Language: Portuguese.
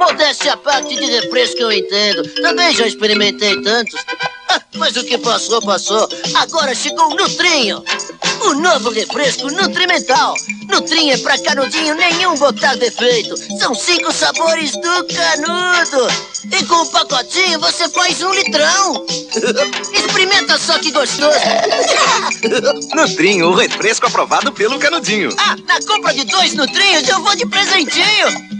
Modéstia a parte de refresco que eu entendo. Também já experimentei tantos. Ah, mas o que passou, passou. Agora chegou o Nutrinho. O novo refresco nutrimental. Nutrinho é pra canudinho nenhum botar defeito. São cinco sabores do canudo. E com o pacotinho você faz um litrão. Experimenta só que gostoso. Nutrinho, o refresco aprovado pelo canudinho. Ah, na compra de dois Nutrinhos eu vou de presentinho.